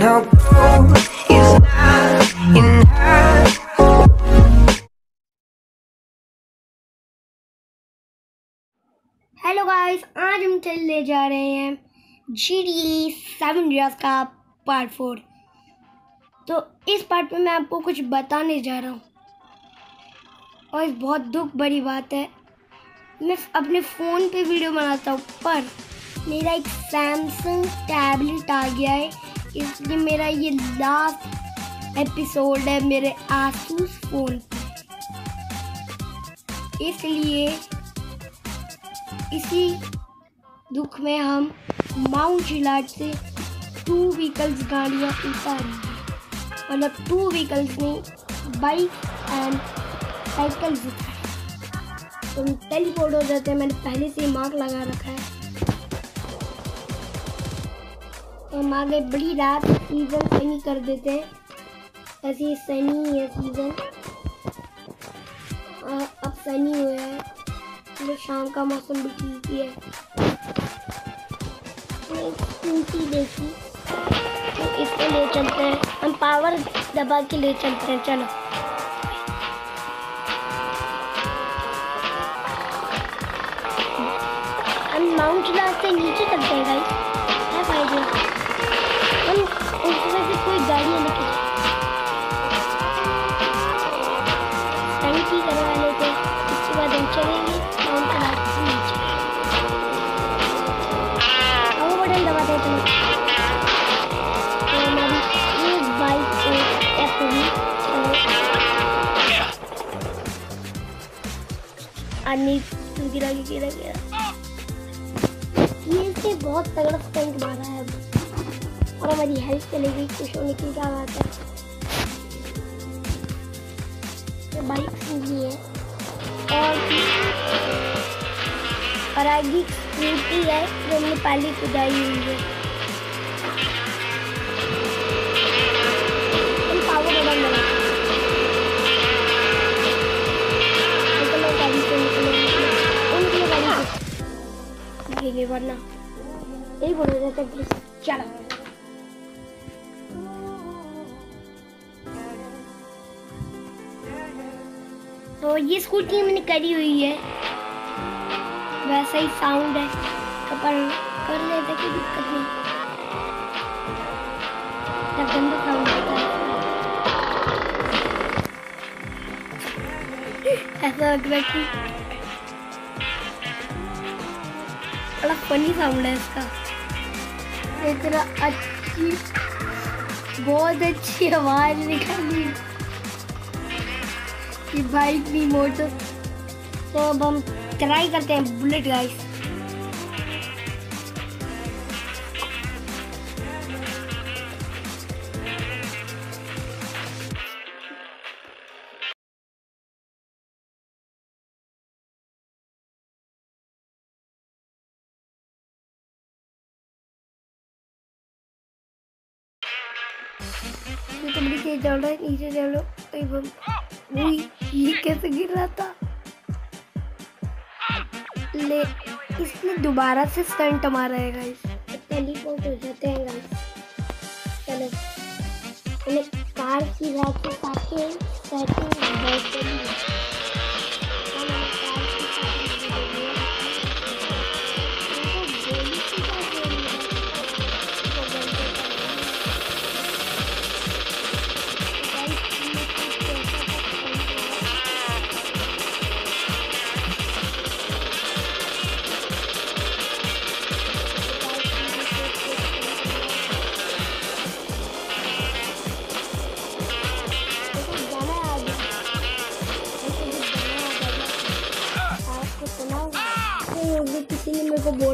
Hello guys आज हम चलने जा रहे हैं जी डी सेवन ड्रेस का पार्ट फोर तो इस पार्ट में मैं आपको कुछ बताने जा रहा हूँ। और इस बहुत दुख बड़ी बात है। मैं अपने फ़ोन पे वीडियो बनाता हूँ, पर मेरा एक सैमसंग टैबलेट आ गया है। इसलिए मेरा ये लास्ट एपिसोड है मेरे आसूस फ़ोन इसलिए इसी दुख में हम माउंट जिलाट से टू व्हीकल्स गाड़ियाँ उतारेंगे। मतलब टू व्हीकल्स नहीं बाइक एंड साइकिल्स उतारे तो हम टेलीपोर्ट हो जाते हैं, मैंने पहले से ही मार्क लगा रखा है। हम आगे बड़ी रात सीज़न सनी कर देते हैं। ऐसे सनी है सीज़न अब सनी हुआ है। चलो शाम का मौसम भी ठीक ही है। स्कूटी देखी। तो इसको ले चलते हैं। हम पावर दबा के ले चलते हैं। चलो। हम माउंट नीचे चलते हैं गाइस फ़ायदे हम उसमें से कोई गाड़ियाँ लेके टंकी करवा लेते उसके बाद हम चलेंगे माउंट लास्ट से नीचे और बटन दबाते हैं चलो तो हमारी ये बाइक को एफ़ हुई अन्नी तू गिरा गिरा इसने बहुत तगड़ा स्टंट मारा है। और हमारी हेल्थ चली गई खुश होने की क्या बात है। बाइक सीधी है। और आगे स्कूटी है जो हमने पहले खुदाई हुई है। हम पावर बोला जाता है चलो तो ये स्कूटी मैंने करी हुई है। वैसा ही साउंड है। तो पर कर लेते कोई दिक्कत नहीं। क्या गंदा साउंड आता है। ऐसा कि बड़ा फनी साउंड है इसका। इतना अच्छी, बहुत अच्छी आवाज़ निकाली कि बाइक नहीं मोटर तो अब हम ट्राई करते हैं बुलेट गाइस तेज चल रहा है, नीचे कहीं बम ये कैसे गिर रहा था? ले, इसने दोबारा से स्टंट मारा है गाइस टेलीपोर्ट हो जाते हैं गाइस चलो। मैंने कार की रात के साथ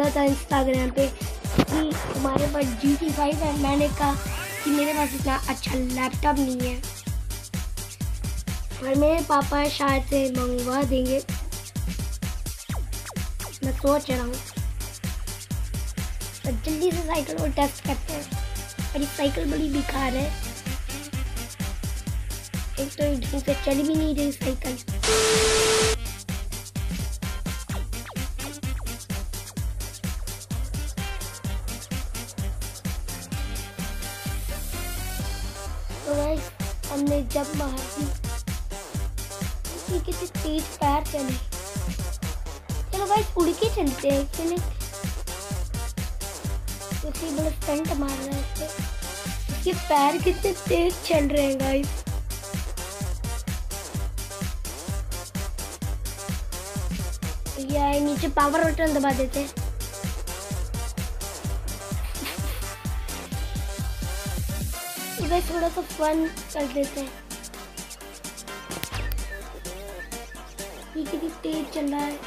बोला था इंस्टाग्राम पे कि तुम्हारे पास जी टी फाइव है। मैंने कहा कि मेरे पास इतना अच्छा लैपटॉप नहीं है। और मेरे पापा शायद से मंगवा देंगे। मैं सोच रहा हूँ। तो जल्दी से साइकिल को टेस्ट करते हैं। और ये साइकिल बड़ी बेकार है। एक तो ढंग से चल भी नहीं रही साइकिल तेज चले गाइस उड़ के चलते हैं, चले। क्योंकि बड़ा स्टंट मार रहा है इससे इसके पैर कितने तेज चल रहे हैं गाइस या नीचे पावर बटन दबा देते हैं। तो थोड़ा सा फन कर देते हैं। ये कितनी तेज चल रहा है।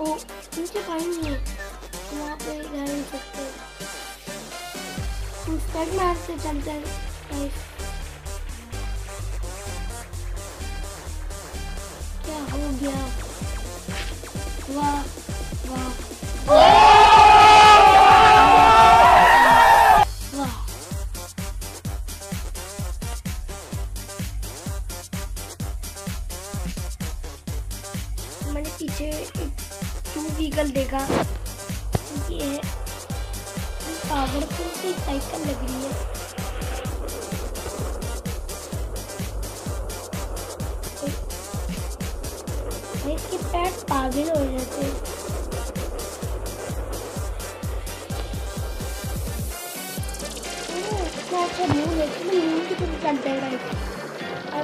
ओ नीचे पानी है। वहाँ पे रह नहीं सकते। हम स्टड मार से चलते हैं। क्या हो गया? वाह। मैंने पीछे एक टू व्हीकल देखा। ये है। सी साइकिल लग रही है। इसके पैर पागल हो जाते हैं। मैं की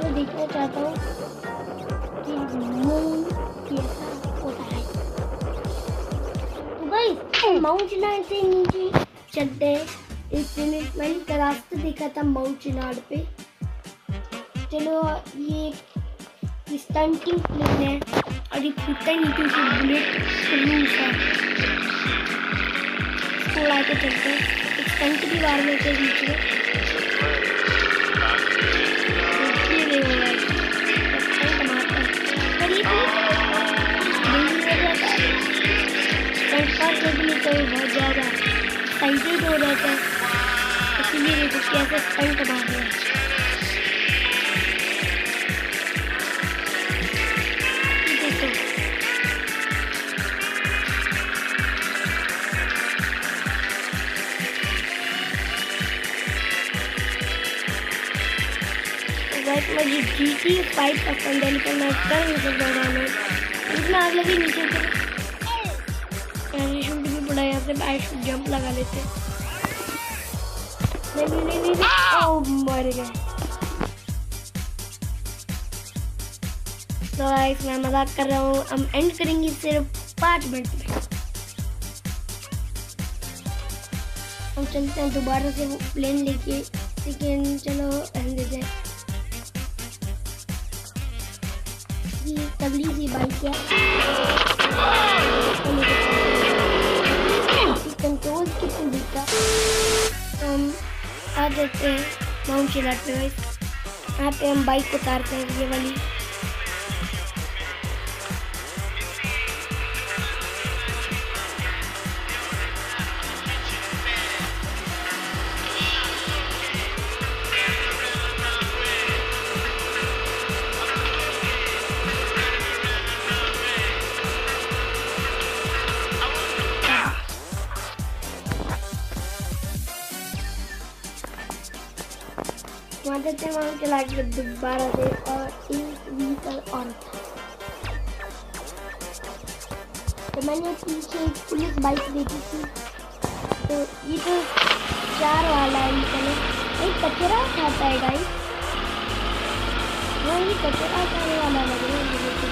मैं देखना चाहता हूँ। कि मून नीचे चलते हैं मैंने एक रास्ता देखा था माउंट चिनार पे। चलो, ये स्टंटिंग प्लेन है, और ये ही नीचे से बुलेट है इसको उड़ा के चलते हैं। स्टंट भी मार लेते हैं बीच करने के लिए कोई बहुत ज़्यादा। एक्साइटेड हो जाता है। इसीलिए देखो कैसे स्टंट मार रहा है। ये मुझे जी फाइव पसंद है, लेकिन मैं कर नहीं सकता डाउनलोड इसमें आग लगी नीचे शूट पड़ा आई जंप लगा लेते। नहीं नहीं नहीं नहीं, नहीं ओह मर गए। तो गाइस मैं मज़ाक कर रहा हूँ। हम एंड करेंगे सिर्फ़ पाँच मिनट में। हम चलते हैं दोबारा से वो प्लेन लेके। लेकिन चलो रहने देते हैं ये तगड़ी सी बाइक है। कंट्रोल की तो हम आ जाते हैं। माउंट चिलाट पे यहाँ पे हम बाइक उतारते हैं, ये वाली। वहाँ जाते हैं वहाँ के दोबारा से और एक व्हीकल था तो मैंने पीछे एक पुलिस बाइक देखी थी। तो ये तो चार वाला है व्हीकल एक कचरा उठाता है गाइस वहाँ ये कचरा उठाने वाला लग रहा है मुझे तो।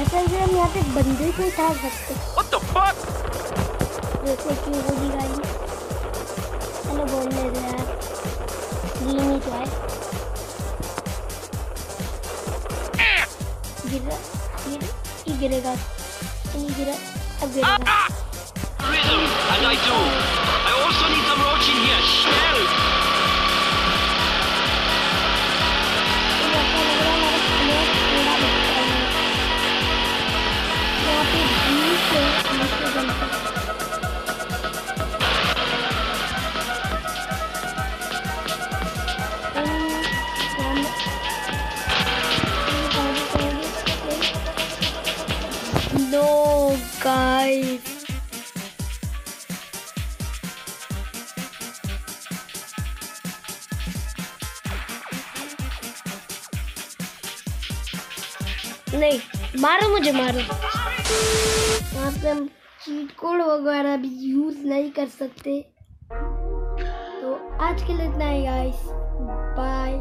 ऐसा है हम यहाँ पे बंदे को उठा सकते देखो क्यों होगी गाड़ी चलो बोलने दे यार। ग्रीन ही तो है। गिर गिर ये गिरेगा। ये गिरा। अब गिरेगा। Need some guys. नहीं, मारो मुझे, मारो। वहाँ पे हम चीट कोड वगैरह भी यूज़ नहीं कर सकते। तो आज के लिए इतना ही गाइस बाय